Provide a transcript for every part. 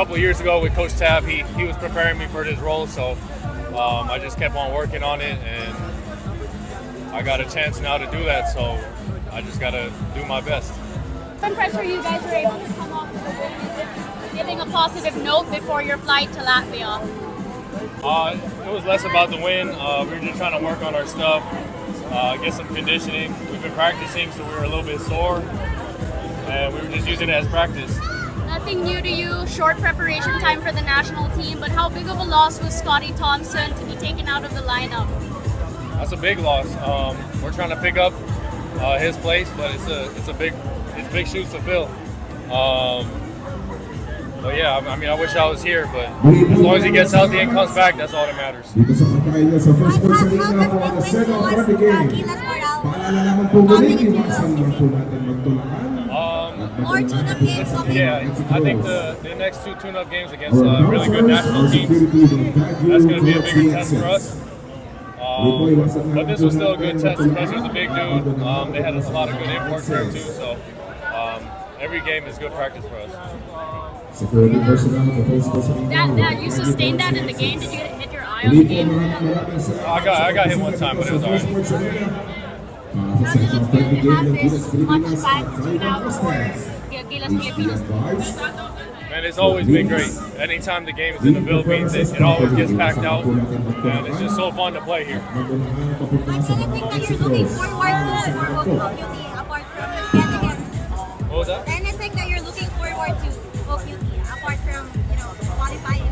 couple of years ago with Coach Tab, he, he was preparing me for this role, so um, I just kept on working on it, and I got a chance now to do that, so I just got to do my best. What pressure you guys were able to come off win? Giving a positive note before your flight to Latvia? Uh, it was less about the win. Uh, we were just trying to work on our stuff, uh, get some conditioning. We've been practicing, so we were a little bit sore, and we were just using it as practice. Nothing new to you, short preparation time for the national team, but how big of a loss was Scottie Thompson to be taken out of the lineup? That's a big loss. Um, we're trying to pick up uh, his place, but it's a it's a big it's big shoes to fill. Um, but yeah, I, I mean, I wish I was here, but as long as he gets healthy and comes back, that's all that matters. Dito sa pagkain Or tune-up games, okay. yeah, I think the, the next two tune-up games against uh, really good national teams, that's going to be a bigger test for us. Um, but this was still a good test. Pressure's a big dude. Um, they had a lot of good imports there too, so um, every game is good practice for us. Security personnel sa first person That, that you sustained that in the game. Did you hit your eye on the game? I got I got hit one time, but it was alright. How did it feel to have this much time to tune out for Gilas Man, it's always been great. Anytime the game is in the Philippines, it, it always gets packed out, and it's just so fun to play here. That you're looking forward to for OQT apart from the Scandinavian? What was that? Anything that you're looking forward to OQT apart from, you know, qualifying?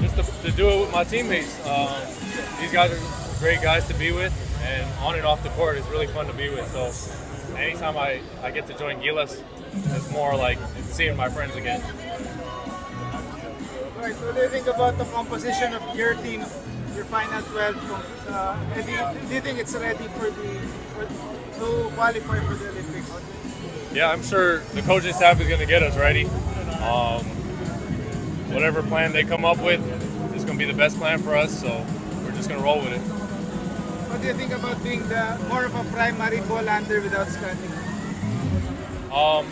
just to, to do it with my teammates. Um, these guys are great guys to be with, and on and off the court, it's really fun to be with. So, anytime I, I get to join Gilas, it's more like seeing my friends again. Right, so what do you think about the composition of your team, your final 12? Uh, do, you, do you think it's ready for the for, to qualify for the Olympics? Yeah, I'm sure the coaching staff is going to get us ready. Um, whatever plan they come up with is going to be the best plan for us. So we're just going to roll with it. What do you think about being the more of a primary ball handler without scanning? Um,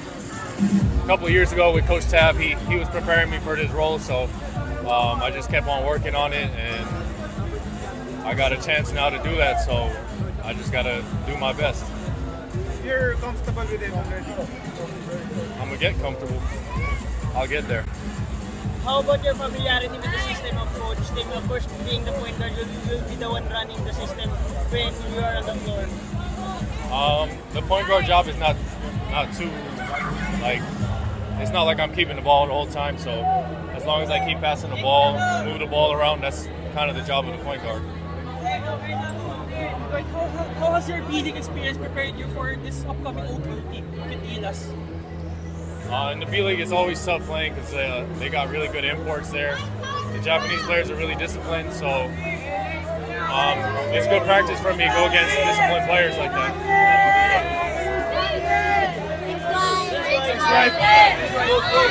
a couple of years ago with Coach Tab, he, he was preparing me for this role, so um, I just kept on working on it, and I got a chance now to do that, so I just got to do my best. You're comfortable with it already. I'm going to get comfortable. I'll get there. How about your familiarity with the system of coach? Tim, of course, being the point guard, you'll, you'll be the one running the system when you are on the floor. Um, the point guard job is not not too like it's not like I'm keeping the ball the whole time. So as long as I keep passing the ball, move the ball around, that's kind of the job of the point guard. Like, how, how, has your bidding experience prepared you for this upcoming OQT with Gilas? Uh, in the B League, it's always tough playing because uh, they got really good imports there. The Japanese players are really disciplined, so um, it's good practice for me to go against disciplined players like that. It's like, Right.